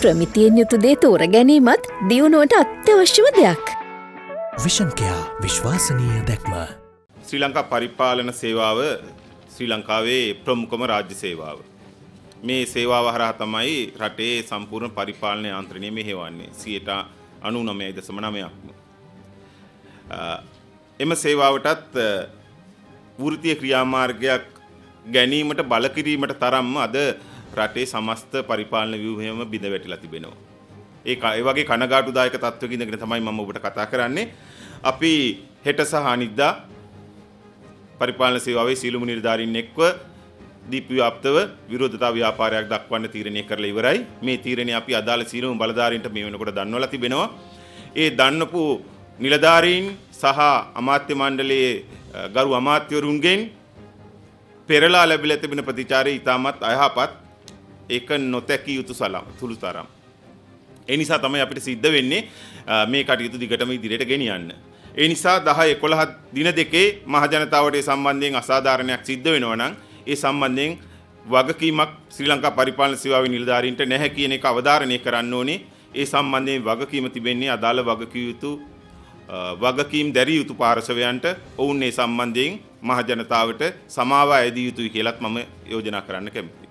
ප්‍රමිතියෙන් යුතු දේ තෝර ගැනීමත් දියුණුවට අත්‍යවශ්‍යම දෙයක්. විෂන්කයා විශ්වාසනීය දැක්ම. ශ්‍රී ලංකා පරිපාලන සේවාව ශ්‍රී ලංකාවේ ප්‍රමුඛම රාජ්‍ය සේවාව. මේ සේවාව හරහා තමයි රටේ සම්පූර්ණ පරිපාලන යාන්ත්‍රණය මෙහෙවන්නේ 99.9%ක්ම. එම සේවාවටත් වෘත්තීය ක්‍රියාමාර්ගයක් ගැනීමට බල කිරීමට තරම්ම අද රටේ සමස්ත පරිපාලන ව්‍යුහයම බිඳ වැටිලා තිබෙනවා. ඒ ඒ වගේ කනගාටුදායක තත්ත්වයක ඉඳගෙන තමයි මම ඔබට කතා කරන්නේ. අපි හෙට සහ අනිද්දා පරිපාලන සේවාවේ සීලුම නිලධාරීන් එක්ව දීප්තිව්‍යාප්තව විරෝධතා ව්‍යාපාරයක් දක්වන්න තීරණය කරලා ඉවරයි. මේ තීරණය අපි අදාළ සීලුම බලධාරීන්ට මේ වෙනකොට දන්වලා තිබෙනවා. ඒ දන්නපු නිලධාරීන් සහ අමාත්‍ය මණ්ඩලයේ ගරු අමාත්‍යවරුන්ගෙන් පෙරලා ලැබිලා තිබෙන ප්‍රතිචාරය ඉතාමත් අයහපත් ඒක නොතැකිය යුතු සලම් තුළු තරම්. ඒ නිසා තමයි අපිට සිද්ධ වෙන්නේ මේ කටයුතු දිගටම ඉදිරියට ගෙනියන්න. ඒ නිසා 10 11 දින දෙකේ මහජනතාවට සම්බන්ධයෙන් අසාධාරණයක් සිද්ධ වෙනවා නම් ඒ සම්බන්ධයෙන් වගකීමක් ශ්‍රී ලංකා පරිපාලන සේවාවේ නිලධාරීන්ට නැහැ කියන එක අවධාරණය කරන්න ඕනේ. ඒ සම්බන්ධයෙන් වගකීම තිබෙන්නේ අදාළ වගකිය යුතු වගකීම් දැරිය යුතු පාර්ශවයන්ට ඔවුන් ඒ සම්බන්ධයෙන් මහජනතාවට සමාව ඇදිය යුතුයි කියලත් මම යෝජනා කරන්න කැමතියි.